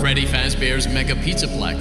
Freddy Fazbear's Mega Pizzaplex.